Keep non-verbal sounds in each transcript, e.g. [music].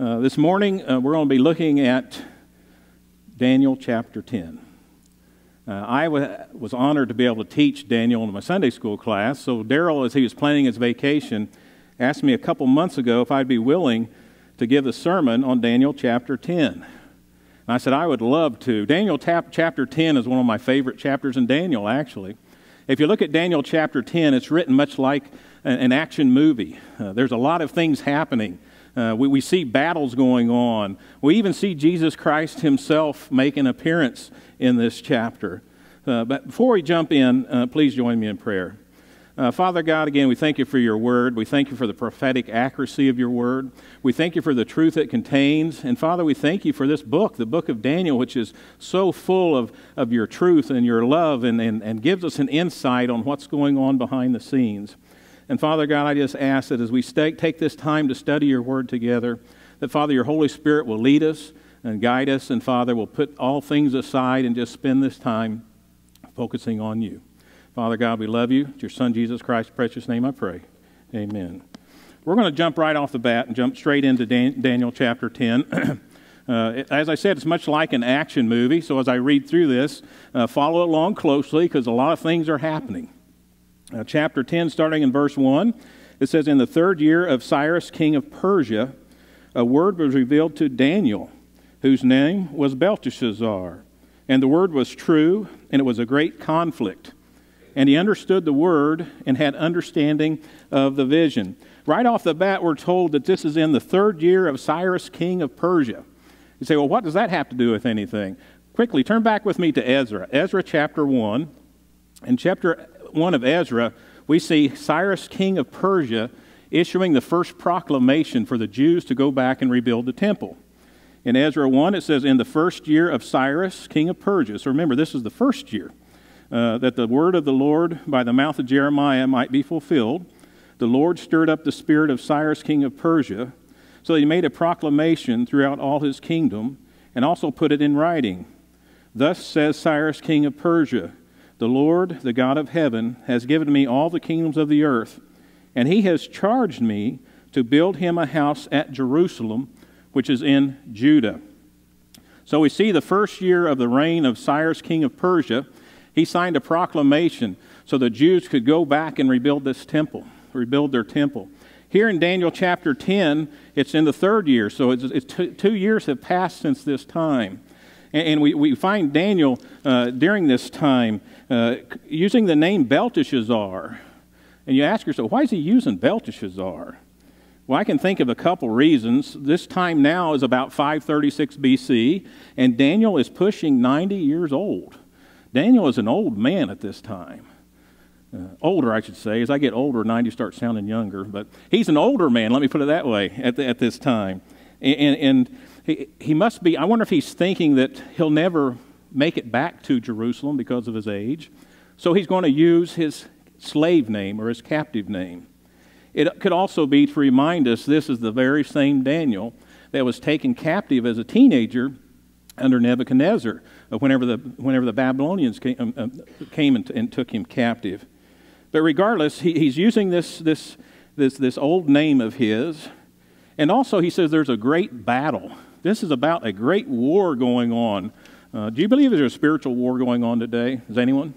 Uh, this morning, uh, we're going to be looking at Daniel chapter 10. Uh, I w- was honored to be able to teach Daniel in my Sunday school class. So, Daryl, as he was planning his vacation, asked me a couple months ago if I'd be willing to give a sermon on Daniel chapter 10. And I said, I would love to. Daniel tap- chapter 10 is one of my favorite chapters in Daniel, actually. If you look at Daniel chapter 10, it's written much like an action movie. Uh, there's a lot of things happening. Uh, we, we see battles going on. We even see Jesus Christ himself make an appearance in this chapter. Uh, but before we jump in, uh, please join me in prayer. Uh, Father God, again, we thank you for your word. We thank you for the prophetic accuracy of your word. We thank you for the truth it contains. And Father, we thank you for this book, the book of Daniel, which is so full of, of your truth and your love and, and, and gives us an insight on what's going on behind the scenes. And Father God, I just ask that as we stay, take this time to study your word together, that Father, your Holy Spirit will lead us and guide us, and Father, will put all things aside and just spend this time focusing on you. Father God, we love you. It's your Son, Jesus Christ's precious name, I pray. Amen. We're going to jump right off the bat and jump straight into Dan- Daniel chapter 10. [clears throat] Uh, as I said, it's much like an action movie, so as I read through this, uh, follow along closely because a lot of things are happening. Uh, chapter 10, starting in verse 1, it says, In the third year of Cyrus, king of Persia, a word was revealed to Daniel, whose name was Belteshazzar. And the word was true, and it was a great conflict. And he understood the word and had understanding of the vision. Right off the bat, we're told that this is in the third year of Cyrus, king of Persia. You say, well, what does that have to do with anything? Quickly, turn back with me to Ezra. Ezra chapter 1. And chapter 1 of Ezra, we see Cyrus, king of Persia, issuing the first proclamation for the Jews to go back and rebuild the temple. In Ezra 1, it says, In the first year of Cyrus, king of Persia. So remember, this is the first year uh, that the word of the Lord by the mouth of Jeremiah might be fulfilled. The Lord stirred up the spirit of Cyrus, king of Persia, so he made a proclamation throughout all his kingdom and also put it in writing. Thus says Cyrus, king of Persia the Lord, the God of heaven, has given me all the kingdoms of the earth, and he has charged me to build him a house at Jerusalem, which is in Judah. So we see the first year of the reign of Cyrus, king of Persia, he signed a proclamation so the Jews could go back and rebuild this temple, rebuild their temple. Here in Daniel chapter 10, it's in the third year, so it's, it's t- two years have passed since this time. And, and we, we find Daniel uh, during this time uh, using the name Belteshazzar. And you ask yourself, why is he using Belteshazzar? Well, I can think of a couple reasons. This time now is about 536 BC, and Daniel is pushing 90 years old. Daniel is an old man at this time. Uh, older, I should say. As I get older, 90 starts sounding younger, but he's an older man, let me put it that way, at, the, at this time. And, and he, he must be, I wonder if he's thinking that he'll never make it back to Jerusalem because of his age. So he's going to use his slave name or his captive name. It could also be to remind us this is the very same Daniel that was taken captive as a teenager under Nebuchadnezzar uh, whenever the, whenever the Babylonians came, uh, came and, and, took him captive. But regardless, he, he's using this, this, this, this old name of his. And also, he says there's a great battle. This is about a great war going on uh, do you believe there's a spiritual war going on today? Does anyone?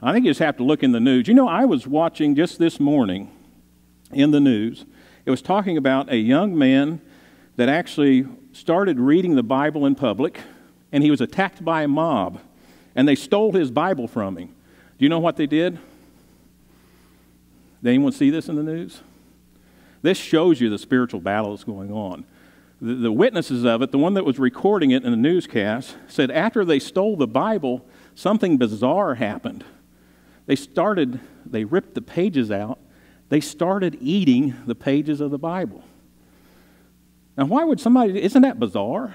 I think you just have to look in the news. You know, I was watching just this morning in the news, it was talking about a young man that actually started reading the Bible in public, and he was attacked by a mob, and they stole his Bible from him. Do you know what they did? Did anyone see this in the news? This shows you the spiritual battle that's going on the, the witnesses of it, the one that was recording it in the newscast, said after they stole the Bible, something bizarre happened. They started, they ripped the pages out, they started eating the pages of the Bible. Now, why would somebody, isn't that bizarre?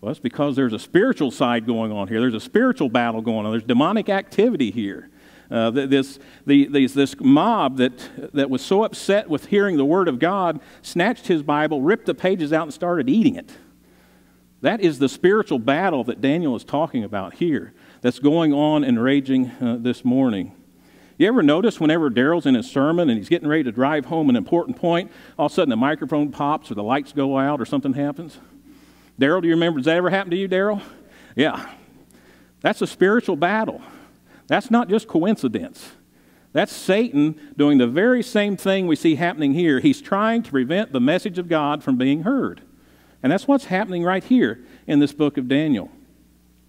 Well, it's because there's a spiritual side going on here. There's a spiritual battle going on. There's demonic activity here. Uh, this, the, these, this mob that, that was so upset with hearing the Word of God snatched his Bible, ripped the pages out, and started eating it. That is the spiritual battle that Daniel is talking about here that's going on and raging uh, this morning. You ever notice whenever Daryl's in his sermon and he's getting ready to drive home an important point, all of a sudden the microphone pops or the lights go out or something happens? Daryl, do you remember? Does that ever happen to you, Daryl? Yeah. That's a spiritual battle. That's not just coincidence. That's Satan doing the very same thing we see happening here. He's trying to prevent the message of God from being heard. And that's what's happening right here in this book of Daniel.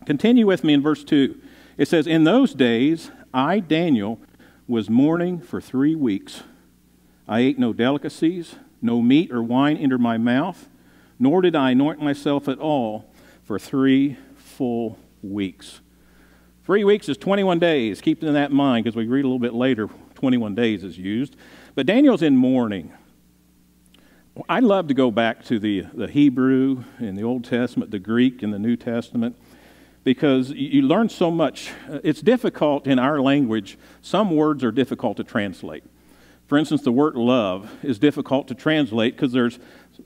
Continue with me in verse 2. It says, In those days, I, Daniel, was mourning for three weeks. I ate no delicacies, no meat or wine entered my mouth, nor did I anoint myself at all for three full weeks. Three weeks is 21 days. Keep that in mind because we read a little bit later, 21 days is used. But Daniel's in mourning. I love to go back to the, the Hebrew in the Old Testament, the Greek in the New Testament because you learn so much. Uh, it's difficult in our language. Some words are difficult to translate. For instance, the word love is difficult to translate because there's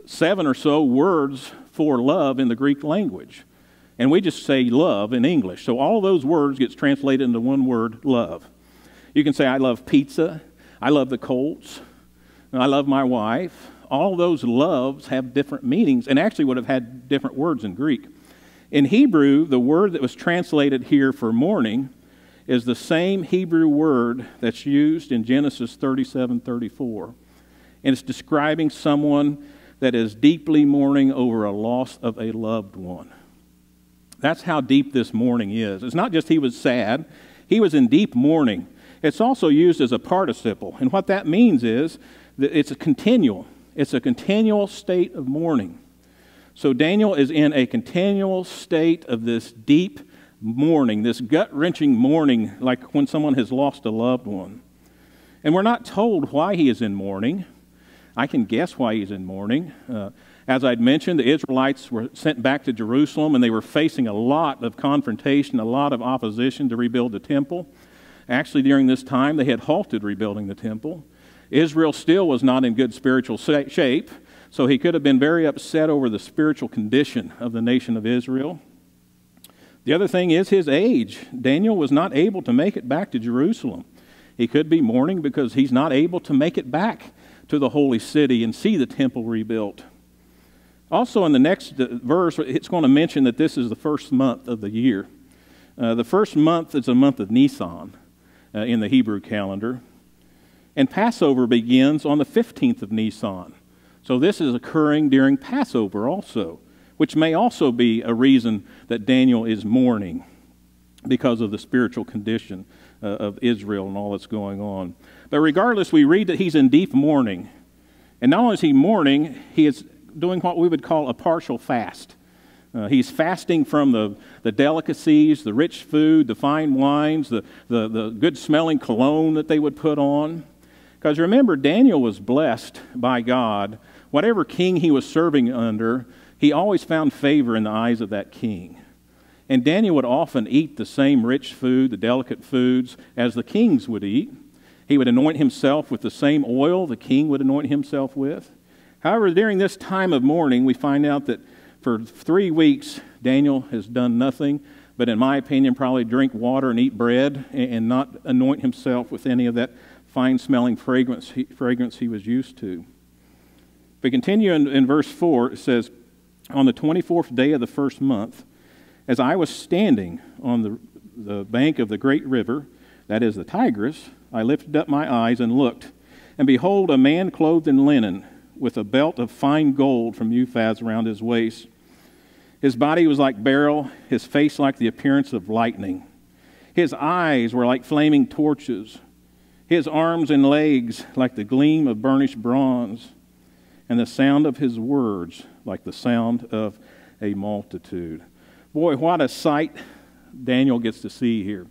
seven or so words for love in the Greek language. And we just say love in English. So all those words gets translated into one word, love. You can say, I love pizza. I love the Colts. I love my wife. All those loves have different meanings and actually would have had different words in Greek. In Hebrew, the word that was translated here for mourning is the same Hebrew word that's used in Genesis 37 34. And it's describing someone that is deeply mourning over a loss of a loved one. That's how deep this mourning is. It's not just he was sad, he was in deep mourning. It's also used as a participle. And what that means is that it's a continual, it's a continual state of mourning. So Daniel is in a continual state of this deep mourning, this gut wrenching mourning, like when someone has lost a loved one. And we're not told why he is in mourning. I can guess why he's in mourning. Uh, as I'd mentioned, the Israelites were sent back to Jerusalem and they were facing a lot of confrontation, a lot of opposition to rebuild the temple. Actually, during this time, they had halted rebuilding the temple. Israel still was not in good spiritual shape. So he could have been very upset over the spiritual condition of the nation of Israel. The other thing is his age. Daniel was not able to make it back to Jerusalem. He could be mourning because he's not able to make it back to the holy city and see the temple rebuilt. Also, in the next verse, it's going to mention that this is the first month of the year. Uh, the first month is a month of Nisan uh, in the Hebrew calendar. And Passover begins on the 15th of Nisan. So this is occurring during Passover also, which may also be a reason that Daniel is mourning because of the spiritual condition uh, of Israel and all that's going on. But regardless, we read that he's in deep mourning. And not only is he mourning, he is doing what we would call a partial fast. Uh, he's fasting from the, the delicacies, the rich food, the fine wines, the, the, the good smelling cologne that they would put on. Because remember, Daniel was blessed by God whatever king he was serving under, he always found favor in the eyes of that king. And Daniel would often eat the same rich food, the delicate foods, as the kings would eat. He would anoint himself with the same oil the king would anoint himself with. However, during this time of mourning, we find out that for three weeks, Daniel has done nothing but, in my opinion, probably drink water and eat bread and not anoint himself with any of that fine smelling fragrance fragrance he was used to. If we continue in, in verse 4, it says, On the 24th day of the first month, as I was standing on the, the bank of the great river, that is the Tigris, I lifted up my eyes and looked, and behold, a man clothed in linen, with a belt of fine gold from Uphaz around his waist. His body was like beryl, his face like the appearance of lightning. His eyes were like flaming torches, his arms and legs like the gleam of burnished bronze and the sound of his words like the sound of a multitude. Boy, what a sight Daniel gets to see here.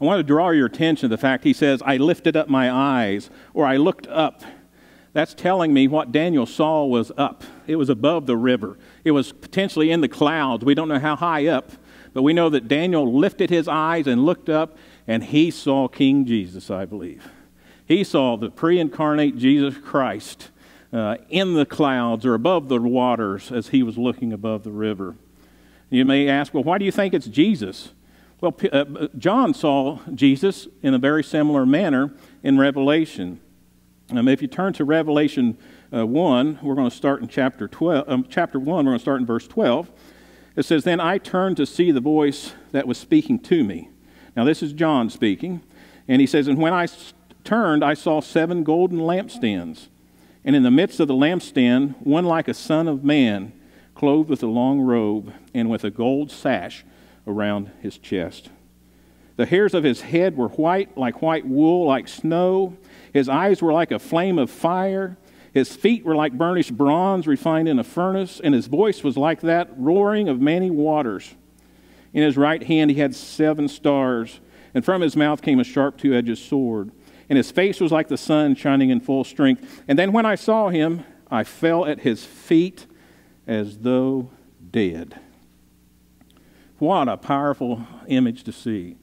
I want to draw your attention to the fact he says, I lifted up my eyes, or I looked up. That's telling me what Daniel saw was up. It was above the river. It was potentially in the clouds. We don't know how high up, but we know that Daniel lifted his eyes and looked up, and he saw King Jesus, I believe. He saw the pre incarnate Jesus Christ uh, in the clouds or above the waters as he was looking above the river. You may ask, well, why do you think it's Jesus? Well, uh, John saw Jesus in a very similar manner in Revelation. Um, if you turn to Revelation uh, 1, we're going to start in chapter, 12, um, chapter 1, we're going to start in verse 12. It says, Then I turned to see the voice that was speaking to me. Now, this is John speaking. And he says, And when I turned, I saw seven golden lampstands. And in the midst of the lampstand, one like a son of man, clothed with a long robe and with a gold sash around his chest. The hairs of his head were white, like white wool, like snow. His eyes were like a flame of fire. His feet were like burnished bronze refined in a furnace, and his voice was like that roaring of many waters. In his right hand he had seven stars, and from his mouth came a sharp two edged sword. And his face was like the sun shining in full strength. And then when I saw him, I fell at his feet as though dead. What a powerful image to see.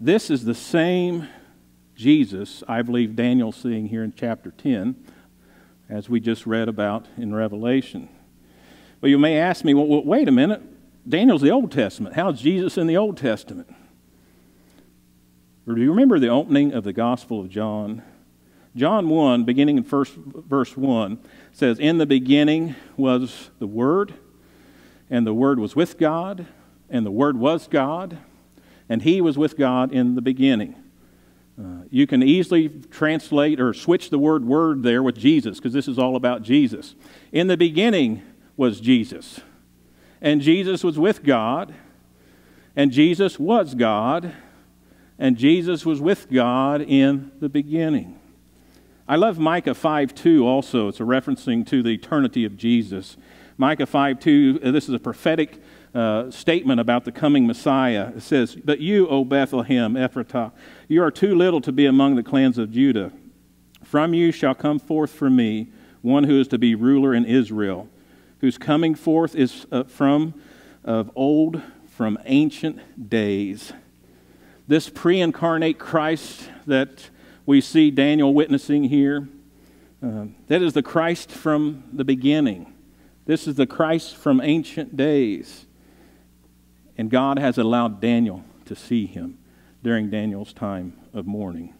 This is the same Jesus, I believe Daniel's seeing here in chapter 10, as we just read about in Revelation. But you may ask me, well, wait a minute. Daniel's the Old Testament. How's Jesus in the Old Testament? Do you remember the opening of the Gospel of John? John 1, beginning in first, verse 1, says, In the beginning was the Word, and the Word was with God, and the Word was God, and He was with God in the beginning. Uh, you can easily translate or switch the word word there with Jesus because this is all about Jesus. In the beginning was Jesus, and Jesus was with God, and Jesus was God, and Jesus was with God in the beginning. I love Micah 5 2 also. It's a referencing to the eternity of Jesus. Micah 5 2, uh, this is a prophetic uh, statement about the coming Messiah. It says, But you, O Bethlehem, Ephratah, you are too little to be among the clans of Judah. From you shall come forth for me one who is to be ruler in Israel, whose coming forth is uh, from of old, from ancient days. This pre incarnate Christ that we see Daniel witnessing here, uh, that is the Christ from the beginning. This is the Christ from ancient days. And God has allowed Daniel to see him during Daniel's time of mourning.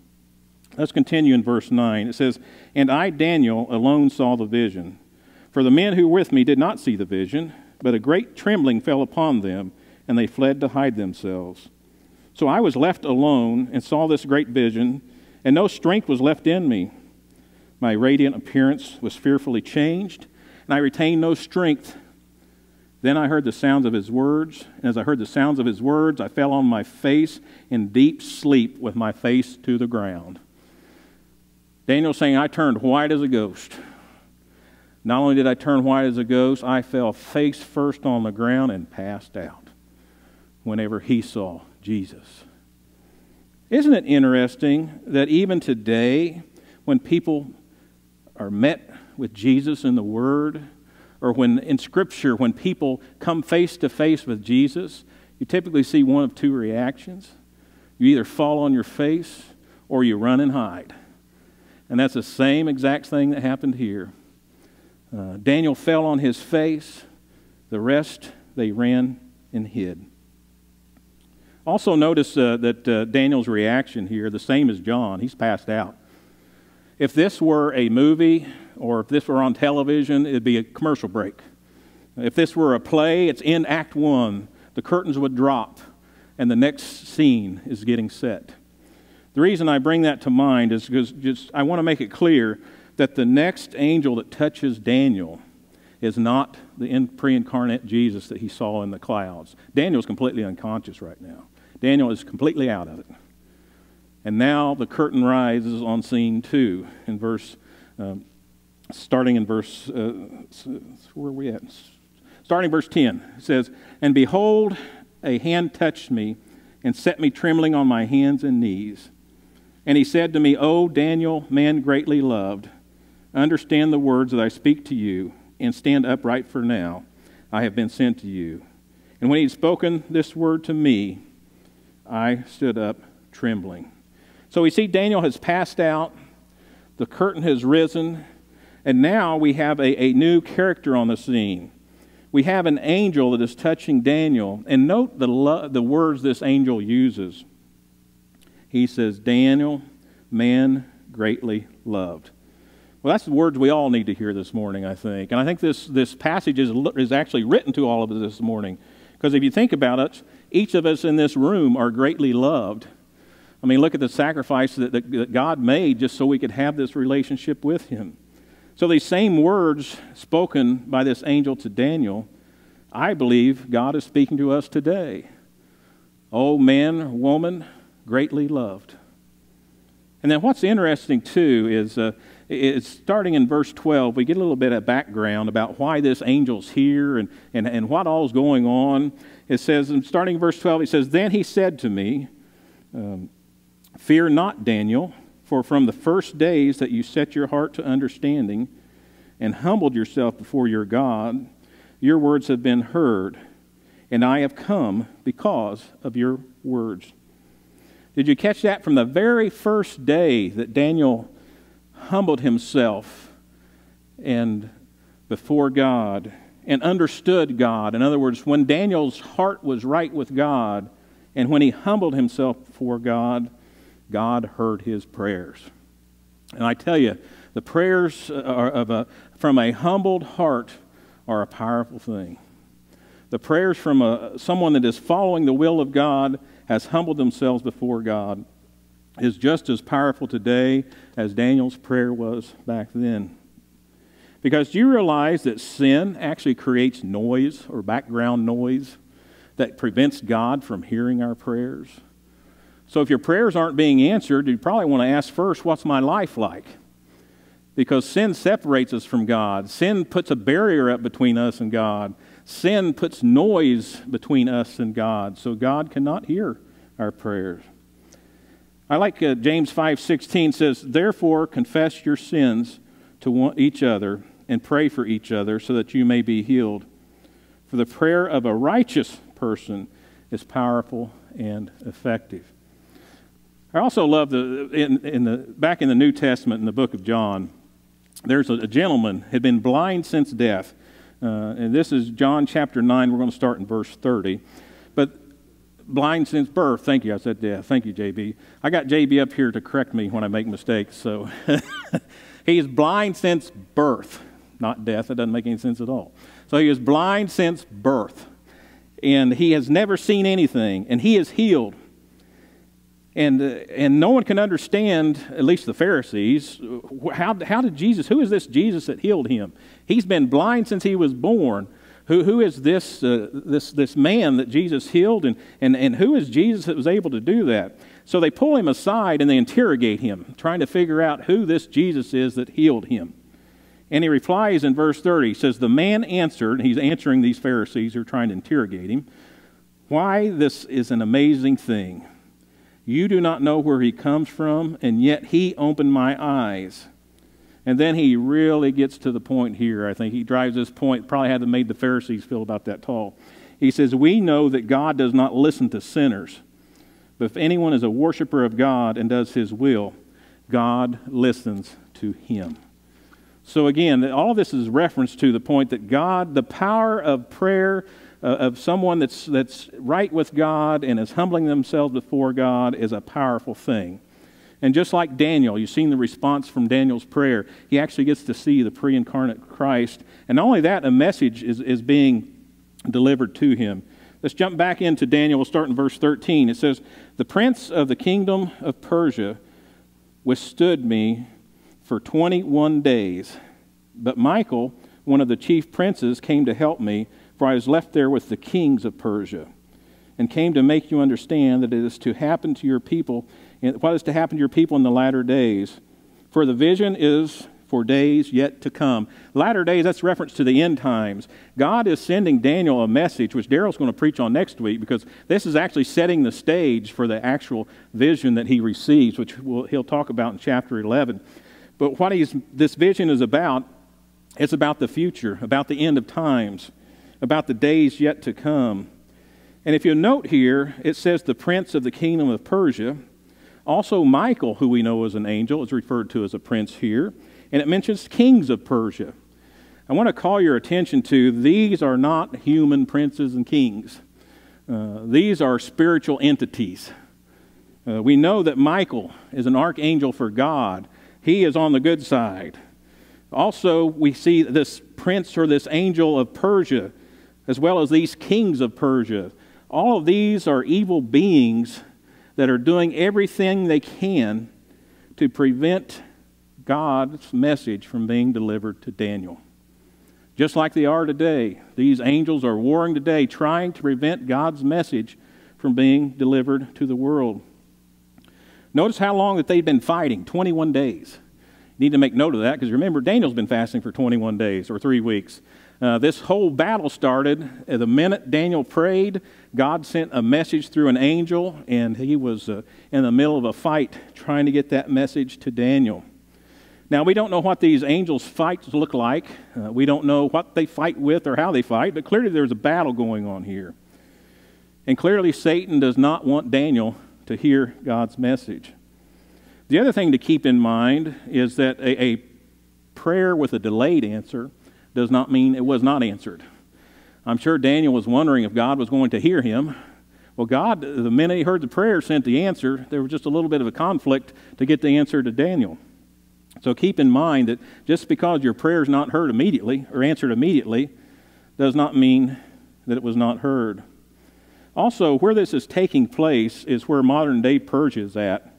Let's continue in verse 9. It says, And I, Daniel, alone saw the vision. For the men who were with me did not see the vision, but a great trembling fell upon them, and they fled to hide themselves. So I was left alone and saw this great vision, and no strength was left in me. My radiant appearance was fearfully changed and I retained no strength. Then I heard the sounds of his words, and as I heard the sounds of his words, I fell on my face in deep sleep with my face to the ground. Daniel saying, I turned white as a ghost. Not only did I turn white as a ghost, I fell face first on the ground and passed out whenever he saw Jesus. Isn't it interesting that even today, when people are met with Jesus in the Word, or when in Scripture, when people come face to face with Jesus, you typically see one of two reactions. You either fall on your face or you run and hide. And that's the same exact thing that happened here. Uh, Daniel fell on his face, the rest they ran and hid. Also, notice uh, that uh, Daniel's reaction here, the same as John, he's passed out. If this were a movie or if this were on television, it'd be a commercial break. If this were a play, it's in Act One. The curtains would drop, and the next scene is getting set. The reason I bring that to mind is because just, I want to make it clear that the next angel that touches Daniel is not the pre incarnate Jesus that he saw in the clouds. Daniel is completely unconscious right now. Daniel is completely out of it. And now the curtain rises on scene two in verse um, starting in verse, uh, where are we at? Starting verse 10, it says, And behold, a hand touched me and set me trembling on my hands and knees. And he said to me, O Daniel, man greatly loved, understand the words that I speak to you, and stand upright for now. I have been sent to you. And when he had spoken this word to me, I stood up trembling. So we see Daniel has passed out, the curtain has risen, and now we have a, a new character on the scene. we have an angel that is touching Daniel. And note the, the words this angel uses. He says, Daniel, man greatly loved. Well, that's the words we all need to hear this morning, I think. And I think this, this passage is, is actually written to all of us this morning. Because if you think about it, each of us in this room are greatly loved. I mean, look at the sacrifice that, that, that God made just so we could have this relationship with Him. So, these same words spoken by this angel to Daniel, I believe God is speaking to us today. Oh, man, woman, greatly loved. And then what's interesting, too, is, uh, is starting in verse 12, we get a little bit of background about why this angel's here and, and, and what all's going on. It says, starting in verse 12, it says, Then he said to me, um, Fear not, Daniel. For from the first days that you set your heart to understanding and humbled yourself before your God, your words have been heard, and I have come because of your words. Did you catch that? From the very first day that Daniel humbled himself and before God and understood God. In other words, when Daniel's heart was right with God and when he humbled himself before God, God heard his prayers. And I tell you, the prayers of a, from a humbled heart are a powerful thing. The prayers from a, someone that is following the will of God, has humbled themselves before God, is just as powerful today as Daniel's prayer was back then. Because do you realize that sin actually creates noise or background noise that prevents God from hearing our prayers? So if your prayers aren't being answered, you probably want to ask first, what's my life like? Because sin separates us from God. Sin puts a barrier up between us and God. Sin puts noise between us and God, so God cannot hear our prayers. I like uh, James 5:16 says, "Therefore confess your sins to one, each other and pray for each other so that you may be healed. For the prayer of a righteous person is powerful and effective." I also love the in, in the back in the New Testament in the book of John. There's a, a gentleman had been blind since death, uh, and this is John chapter nine. We're going to start in verse thirty, but blind since birth. Thank you. I said death. Thank you, JB. I got JB up here to correct me when I make mistakes. So [laughs] he is blind since birth, not death. It doesn't make any sense at all. So he is blind since birth, and he has never seen anything, and he is healed and, and no one can understand, at least the Pharisees, how, how did Jesus, who is this Jesus that healed him? He's been blind since he was born. Who, who is this, uh, this, this man that Jesus healed? And, and, and who is Jesus that was able to do that? So they pull him aside and they interrogate him, trying to figure out who this Jesus is that healed him. And he replies in verse 30, he says, The man answered, he's answering these Pharisees who are trying to interrogate him, Why, this is an amazing thing. You do not know where he comes from, and yet he opened my eyes. And then he really gets to the point here. I think he drives this point, probably had to made the Pharisees feel about that tall. He says, We know that God does not listen to sinners. But if anyone is a worshiper of God and does his will, God listens to him. So again, all this is reference to the point that God, the power of prayer, Uh, of someone that's, that's right with God and is humbling themselves before God is a powerful thing. And just like Daniel, you've seen the response from Daniel's prayer. He actually gets to see the pre incarnate Christ. And not only that, a message is, is being delivered to him. Let's jump back into Daniel. We'll start in verse 13. It says, The prince of the kingdom of Persia withstood me for 21 days. But Michael, one of the chief princes, came to help me for I was left there with the kings of Persia, and came to make you understand that it is to happen to your people, what is to happen to your people in the latter days. For the vision is for days yet to come. Latter days, that's reference to the end times. God is sending Daniel a message, which Daryl's going to preach on next week, because this is actually setting the stage for the actual vision that he receives, which we'll, he'll talk about in chapter 11. But what he's, this vision is about, it's about the future, about the end of times about the days yet to come. And if you note here, it says the prince of the kingdom of Persia. Also, Michael, who we know as an angel, is referred to as a prince here. And it mentions kings of Persia. I want to call your attention to these are not human princes and kings. Uh, these are spiritual entities. Uh, we know that Michael is an archangel for God. He is on the good side. Also, we see this prince or this angel of Persia, as well as these kings of Persia. All of these are evil beings that are doing everything they can to prevent God's message from being delivered to Daniel. Just like they are today, these angels are warring today, trying to prevent God's message from being delivered to the world. Notice how long that they've been fighting 21 days. You need to make note of that because remember, Daniel's been fasting for 21 days or three weeks. Uh, this whole battle started the minute Daniel prayed. God sent a message through an angel, and he was uh, in the middle of a fight trying to get that message to Daniel. Now, we don't know what these angels' fights look like. Uh, we don't know what they fight with or how they fight, but clearly there's a battle going on here. And clearly, Satan does not want Daniel to hear God's message. The other thing to keep in mind is that a, a prayer with a delayed answer does not mean it was not answered. I'm sure Daniel was wondering if God was going to hear him. Well, God, the minute he heard the prayer, sent the answer. There was just a little bit of a conflict to get the answer to Daniel. So keep in mind that just because your prayer is not heard immediately or answered immediately does not mean that it was not heard. Also, where this is taking place is where modern day Persia is at.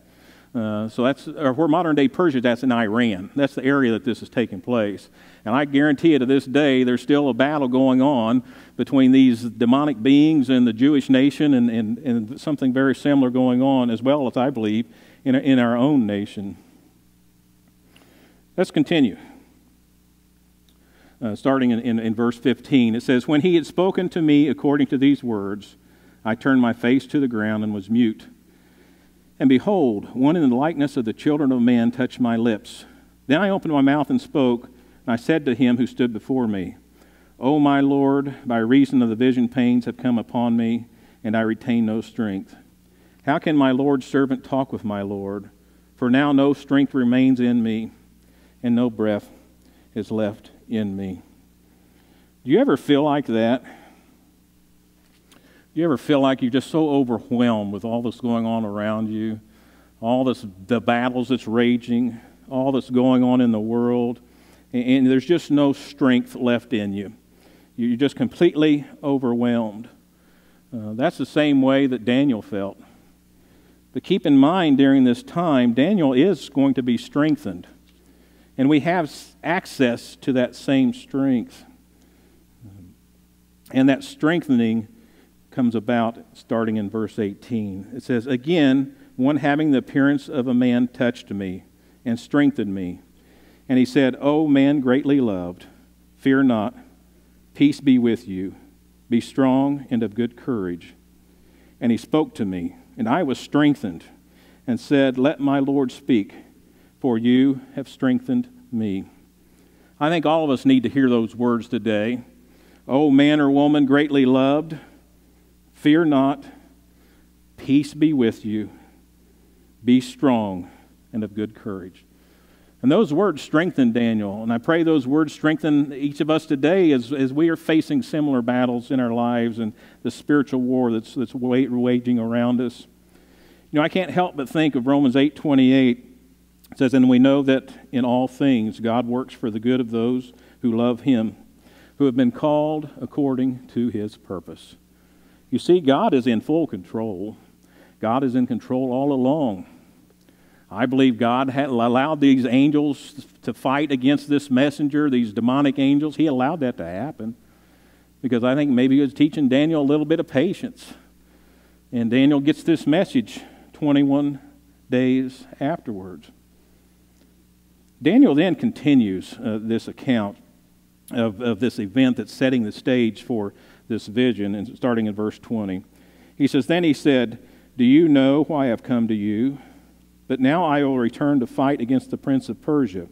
Uh, so that's or where modern day Persia that's in Iran. That's the area that this is taking place. And I guarantee you to this day, there's still a battle going on between these demonic beings and the Jewish nation, and, and, and something very similar going on as well as I believe in, in our own nation. Let's continue. Uh, starting in, in, in verse 15, it says, When he had spoken to me according to these words, I turned my face to the ground and was mute. And behold, one in the likeness of the children of men touched my lips. Then I opened my mouth and spoke, and I said to him who stood before me, O my Lord, by reason of the vision pains have come upon me, and I retain no strength. How can my Lord's servant talk with my Lord? For now no strength remains in me and no breath is left in me. Do you ever feel like that? You ever feel like you're just so overwhelmed with all that's going on around you, all this the battles that's raging, all that's going on in the world, and, and there's just no strength left in you. You're just completely overwhelmed. Uh, that's the same way that Daniel felt. But keep in mind during this time, Daniel is going to be strengthened. And we have access to that same strength. And that strengthening comes about starting in verse 18. It says, Again, one having the appearance of a man touched me and strengthened me. And he said, O man greatly loved, fear not, peace be with you. Be strong and of good courage. And he spoke to me, and I was strengthened, and said, Let my Lord speak for you have strengthened me. I think all of us need to hear those words today. O man or woman greatly loved, fear not, peace be with you, be strong and of good courage. And those words strengthen Daniel. And I pray those words strengthen each of us today as, as we are facing similar battles in our lives and the spiritual war that's, that's waging around us. You know, I can't help but think of Romans 8 28 it says, And we know that in all things God works for the good of those who love him, who have been called according to his purpose. You see, God is in full control. God is in control all along. I believe God had allowed these angels to fight against this messenger, these demonic angels. He allowed that to happen because I think maybe he was teaching Daniel a little bit of patience. And Daniel gets this message 21 days afterwards. Daniel then continues uh, this account of, of this event that's setting the stage for this vision, and starting in verse 20. He says, Then he said, Do you know why I have come to you? But now I will return to fight against the prince of Persia.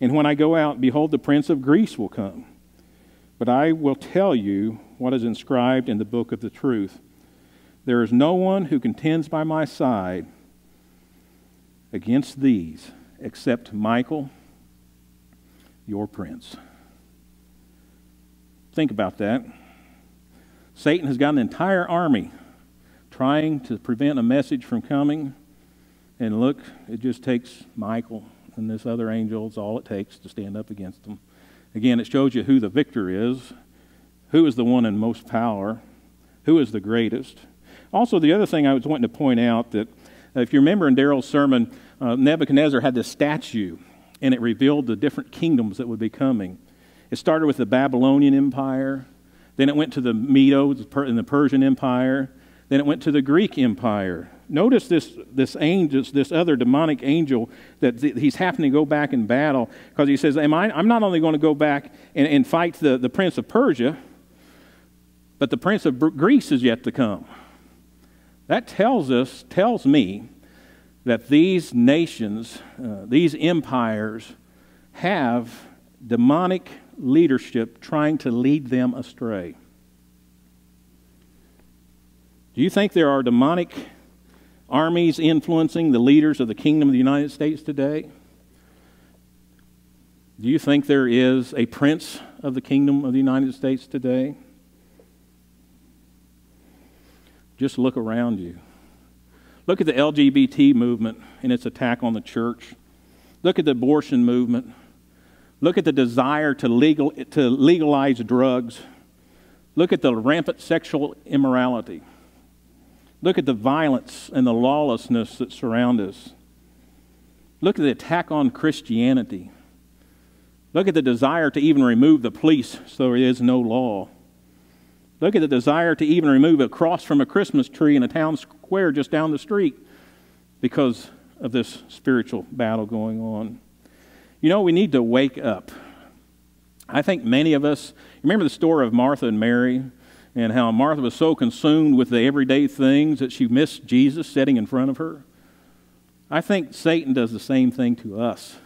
And when I go out, behold, the prince of Greece will come. But I will tell you what is inscribed in the book of the truth. There is no one who contends by my side against these except Michael, your prince. Think about that. Satan has got an entire army trying to prevent a message from coming. And look, it just takes Michael and this other angel. It's all it takes to stand up against them. Again, it shows you who the victor is, who is the one in most power, who is the greatest. Also, the other thing I was wanting to point out that uh, if you remember in Daryl's sermon, uh, Nebuchadnezzar had this statue, and it revealed the different kingdoms that would be coming. It started with the Babylonian Empire, then it went to the Medo in the Persian Empire, then it went to the Greek Empire. Notice this, this angel, this other demonic angel, that th- he's having to go back in battle because he says, Am I, I'm not only going to go back and, and fight the, the prince of Persia, but the prince of Greece is yet to come. That tells us, tells me, that these nations, uh, these empires, have demonic leadership trying to lead them astray. Do you think there are demonic armies influencing the leaders of the kingdom of the United States today? Do you think there is a prince of the kingdom of the United States today? Just look around you. Look at the LGBT movement and its attack on the church. Look at the abortion movement. Look at the desire to, legal, to legalize drugs. Look at the rampant sexual immorality. Look at the violence and the lawlessness that surround us. Look at the attack on Christianity. Look at the desire to even remove the police so there is no law. Look at the desire to even remove a cross from a Christmas tree in a town square just down the street because of this spiritual battle going on. You know, we need to wake up. I think many of us remember the story of Martha and Mary and how Martha was so consumed with the everyday things that she missed Jesus sitting in front of her. I think Satan does the same thing to us.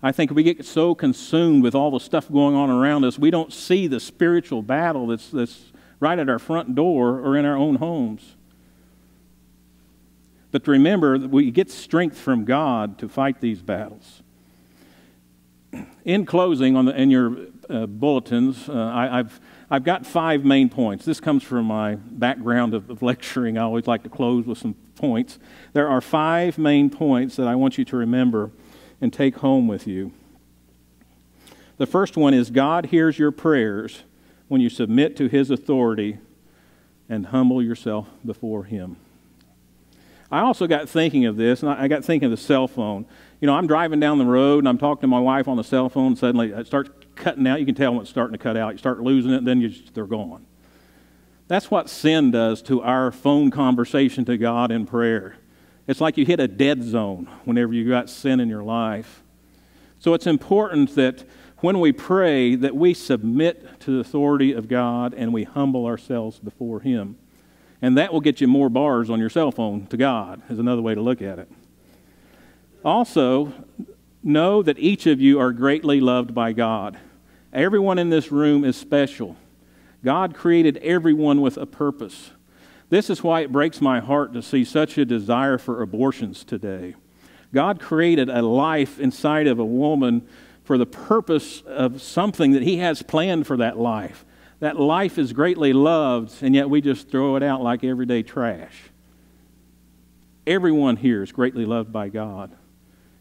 I think we get so consumed with all the stuff going on around us, we don't see the spiritual battle that's, that's right at our front door or in our own homes. But remember, we get strength from God to fight these battles. In closing, on the, in your uh, bulletins, uh, I, have I've got five main points. This comes from my background of, of [laughs] lecturing. I always like to close with some points. There are five main points that I want you to remember and take home with you. The first one is God hears your prayers when you submit to His authority and humble yourself before Him. I also got thinking of this, and I got thinking of the cell phone. You know, I'm driving down the road and I'm talking to my wife on the cell phone, and suddenly it starts cutting out. You can tell when it's starting to cut out. You start losing it, then just, they're gone. That's what sin does to our phone conversation to God in prayer. It's like you hit a dead zone whenever you got sin in your life. So it's important that when we pray that we submit to the authority of God and we humble ourselves before him. And that will get you more bars on your cell phone to God, is another way to look at it. Also, know that each of you are greatly loved by God. Everyone in this room is special. God created everyone with a purpose. This is why it breaks my heart to see such a desire for abortions today. God created a life inside of a woman for the purpose of something that He has planned for that life. That life is greatly loved, and yet we just throw it out like everyday trash. Everyone here is greatly loved by God.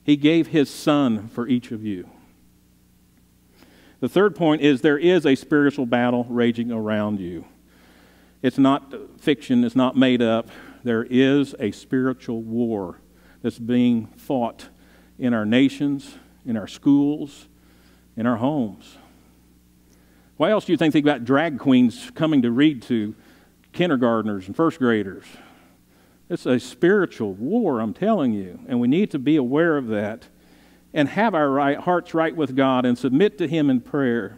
He gave His Son for each of you. The third point is there is a spiritual battle raging around you. It's not fiction, it's not made up. There is a spiritual war that's being fought in our nations, in our schools, in our homes. Why else do you think, think about drag queens coming to read to kindergartners and first graders? It's a spiritual war, I'm telling you, and we need to be aware of that and have our right, hearts right with God and submit to Him in prayer.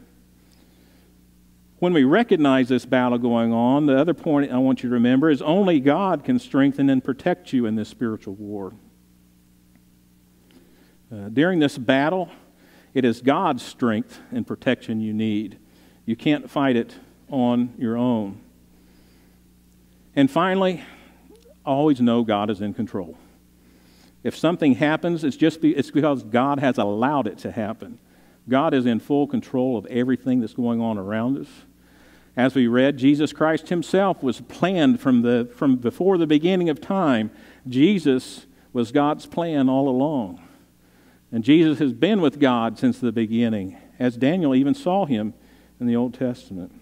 When we recognize this battle going on, the other point I want you to remember is only God can strengthen and protect you in this spiritual war. Uh, during this battle, it is God's strength and protection you need. You can't fight it on your own. And finally, always know God is in control. If something happens, it's just be, it's because God has allowed it to happen. God is in full control of everything that's going on around us. As we read, Jesus Christ himself was planned from, the, from before the beginning of time. Jesus was God's plan all along. And Jesus has been with God since the beginning, as Daniel even saw him in the Old Testament.